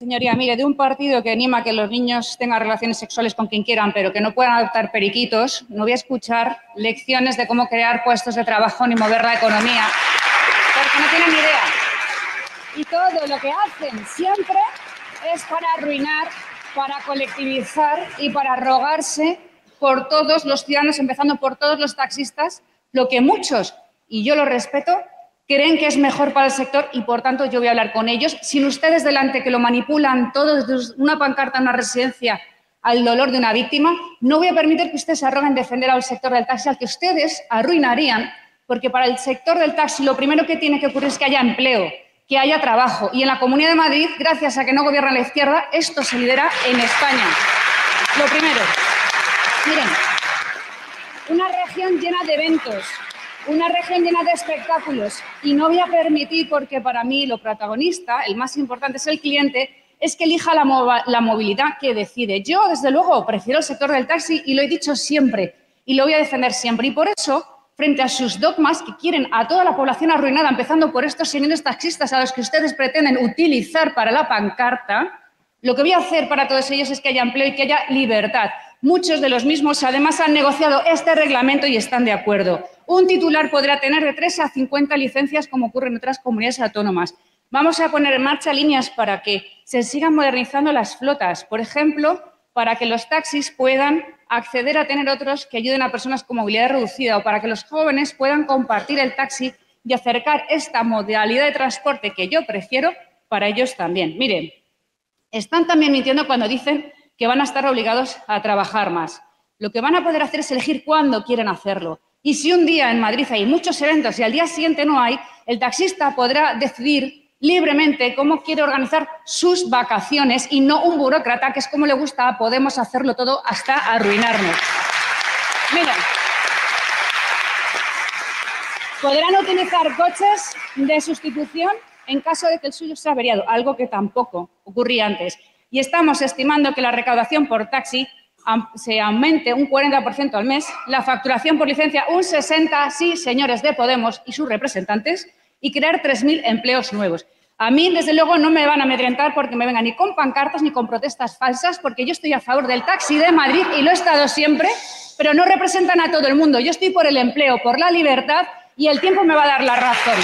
Señoría, mire, de un partido que anima a que los niños tengan relaciones sexuales con quien quieran, pero que no puedan adoptar periquitos, no voy a escuchar lecciones de cómo crear puestos de trabajo ni mover la economía, porque no tienen idea. Y todo lo que hacen siempre es para arruinar, para colectivizar y para rogarse por todos los ciudadanos, empezando por todos los taxistas, lo que muchos, y yo lo respeto, creen que es mejor para el sector y, por tanto, yo voy a hablar con ellos. Sin ustedes delante que lo manipulan todo desde una pancarta en una residencia al dolor de una víctima, no voy a permitir que ustedes se arroguen defender al sector del taxi, al que ustedes arruinarían, porque para el sector del taxi lo primero que tiene que ocurrir es que haya empleo, que haya trabajo. Y en la Comunidad de Madrid, gracias a que no gobierna la izquierda, esto se lidera en España. Lo primero. Miren, una región llena de eventos, una región llena de espectáculos y no voy a permitir, porque para mí lo protagonista, el más importante es el cliente, es que elija la, movilidad que decide. Yo, desde luego, prefiero el sector del taxi y lo he dicho siempre y lo voy a defender siempre. Y por eso, frente a sus dogmas que quieren a toda la población arruinada, empezando por estos señores taxistas a los que ustedes pretenden utilizar para la pancarta, lo que voy a hacer para todos ellos es que haya empleo y que haya libertad. Muchos de los mismos, además, han negociado este reglamento y están de acuerdo. Un titular podrá tener de 3 a 50 licencias, como ocurre en otras comunidades autónomas. Vamos a poner en marcha líneas para que se sigan modernizando las flotas. Por ejemplo, para que los taxis puedan acceder a tener otros que ayuden a personas con movilidad reducida o para que los jóvenes puedan compartir el taxi y acercar esta modalidad de transporte que yo prefiero para ellos también. Miren, están también mintiendo cuando dicen que van a estar obligados a trabajar más. Lo que van a poder hacer es elegir cuándo quieren hacerlo. Y si un día en Madrid hay muchos eventos y al día siguiente no hay, el taxista podrá decidir libremente cómo quiere organizar sus vacaciones y no un burócrata, que es como le gusta Podemos hacerlo todo hasta arruinarnos. Miren, podrán utilizar coches de sustitución en caso de que el suyo sea averiado, algo que tampoco ocurría antes y estamos estimando que la recaudación por taxi se aumente un 40% al mes, la facturación por licencia un 60%, sí, señores de Podemos y sus representantes, y crear 3.000 empleos nuevos. A mí, desde luego, no me van a amedrentar porque me vengan ni con pancartas ni con protestas falsas, porque yo estoy a favor del taxi de Madrid y lo he estado siempre, pero no representan a todo el mundo. Yo estoy por el empleo, por la libertad y el tiempo me va a dar la razón.